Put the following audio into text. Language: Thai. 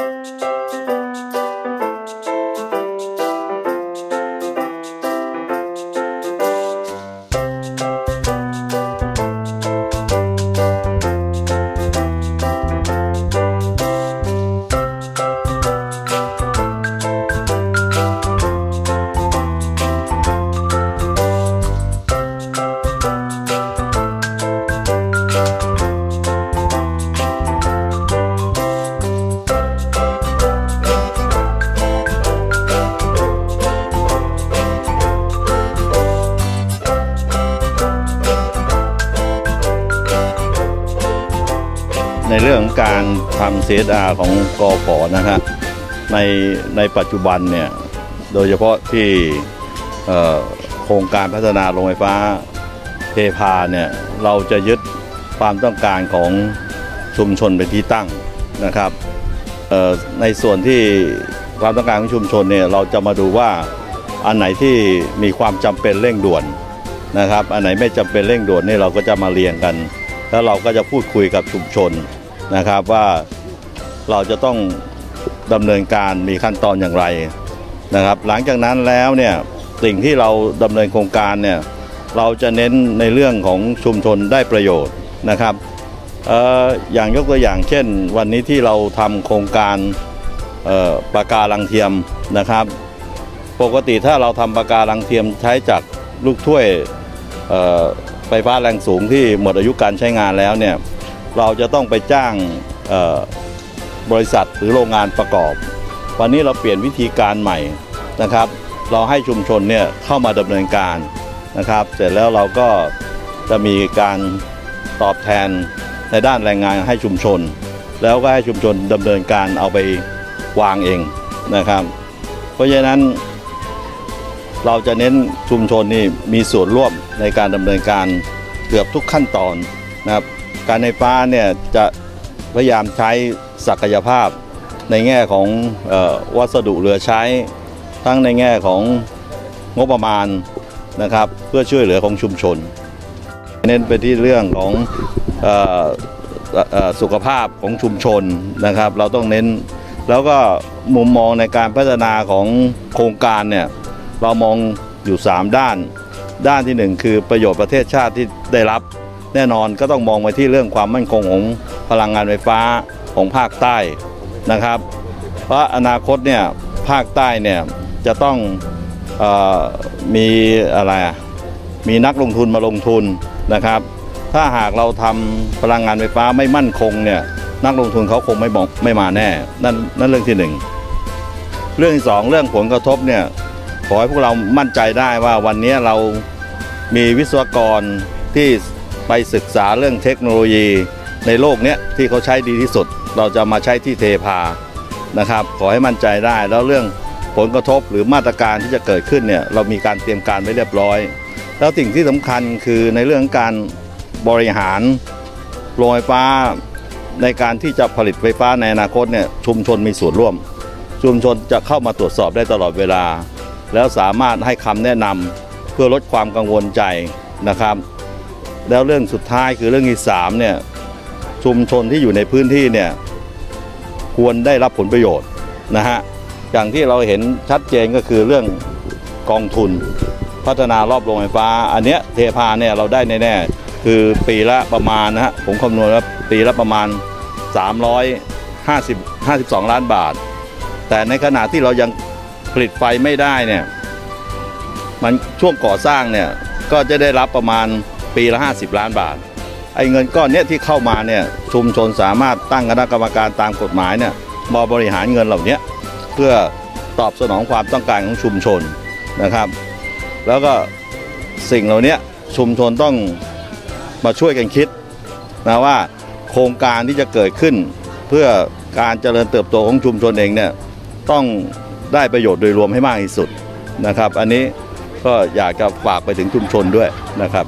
Música ในเรื่องของการทำ CSR ของกอพนะครับในในปัจจุบันเนี่ยโดยเฉพาะที่โครงการพัฒนาโรงไฟฟ้าเทพาเนี่ยเราจะยึดความต้องการของชุมชนเป็นที่ตั้งนะครับในส่วนที่ความต้องการของชุมชนเนี่ยเราจะมาดูว่าอันไหนที่มีความจำเป็นเร่งด่วนนะครับ อันไหนไม่จำเป็นเร่งด่วนนี่เราก็จะมาเรียงกัน แล้วเราก็จะพูดคุยกับชุมชน นะครับว่าเราจะต้องดำเนินการมีขั้นตอนอย่างไรนะครับ หลังจากนั้นแล้วเนี่ยสิ่งที่เราดำเนินโครงการเนี่ยเราจะเน้นในเรื่องของชุมชนได้ประโยชน์นะครับอออย่างยกตัวอย่างเช่น วันนี้ที่เราทำโครงการปากการังเทียมนะครับ ปกติถ้าเราทำปากการังเทียมใช้จากลูกถ้วยไฟฟ้าแรงสูงที่หมดอายุการใช้งานแล้วเนี่ย เราจะต้องไปจ้างบริษัทหรือโรงงานประกอบ วันนี้เราเปลี่ยนวิธีการใหม่นะครับ เราให้ชุมชนเนี่ยเข้ามาดำเนินการนะครับ เสร็จแล้วเราก็จะมีการตอบแทนในด้านแรงงานให้ชุมชน แล้วก็ให้ชุมชนดำเนินการเอาไปวางเองนะครับ เพราะฉะนั้นเราจะเน้นชุมชนนี่มีส่วนร่วมในการดำเนินการเกือบทุกขั้นตอน นะครับการไฟฟ้าเนี่ยจะพยายามใช้ศักยภาพในแง่ของออวัสดุเหลือใช้ ทั้งในแง่ของงบประมาณนะครับ เพื่อช่วยเหลือของชุมชน เน้นไปที่เรื่องของออสุขภาพของชุมชนนะครับ เราต้องเน้นแล้วก็มุมมองในการพัฒนาของโครงการเนี่ยเรามองอยู่ 3 ด้าน ด้านที่ 1 คือประโยชน์ประเทศชาติที่ได้รับ แน่นอนก็ต้องมองไปที่เรื่องความมั่นคงของพลังงานไฟฟ้าของภาคใต้นะครับ เพราะอนาคตเนี่ยภาคใต้เนี่ยจะต้องออมีอะไรมีนักลงทุนมาลงทุนนะครับ ถ้าหากเราทำพลังงานไฟฟ้าไม่มั่นคงเนี่ยนักลงทุนเขาคงไม่บอกไม่มาแน่นั่นนั่นเรื่องที่หนึ่งเรื่องที่สองเรื่องผลกระทบเนี่ยขอให้พวกเรามั่นใจได้ว่าวันนี้เรามีวิศวกรที่ ไปศึกษาเรื่องเทคโนโลยีในโลกเนี้ยที่เขาใช้ดีที่สุด เราจะมาใช้ที่เทพานะครับ ขอให้มั่นใจได้แล้วเรื่องผลกระทบหรือมาตรการที่จะเกิดขึ้นเนี่ยเรามีการเตรียมการไว้เรียบร้อย แล้วสิ่งที่สำคัญคือในเรื่องการบริหารโรงไฟฟ้าในการที่จะผลิตไฟฟ้าในอนาคตเนี่ยชุมชนมีส่วนร่วม ชุมชนจะเข้ามาตรวจสอบได้ตลอดเวลา แล้วสามารถให้คำแนะนำเพื่อลดความกังวลใจนะครับ แล้วเรื่องสุดท้ายคือเรื่องที่สามเนี่ยชุมชนที่อยู่ในพื้นที่เนี่ยควรได้รับผลประโยชน์นะฮะอย่างที่เราเห็นชัดเจนก็คือเรื่องกองทุน พัฒนารอบโรงไฟฟ้า อันเนี้ยเทพาเนี่ยเราได้แน่ๆคือปีละประมาณนะฮะผมคำนวณแล้วปีละประมาณ 350 52 ล้านบาท แต่ในขณะที่เรายังผลิตไฟไม่ได้เนี่ยมันช่วงก่อสร้างเนี่ยก็จะได้รับประมาณ ปีละ 50 ล้านบาท ไอ้เงินก้อนเนี้ยที่เข้ามาเนี่ยชุมชนสามารถตั้งคณะกรรมการตามกฎหมายเนี่ยมาบริหารเงินเหล่านี้เพื่อตอบสนองความต้องการของชุมชนนะครับ แล้วก็สิ่งเหล่านี้ชุมชนต้องมาช่วยกันคิดนะว่าโครงการที่จะเกิดขึ้น เพื่อการเจริญเติบโตของชุมชนเองเนี่ยต้องได้ประโยชน์โดยรวมให้มากที่สุดนะครับ อันนี้ก็อยากจะฝากไปถึงชุมชนด้วยนะครับ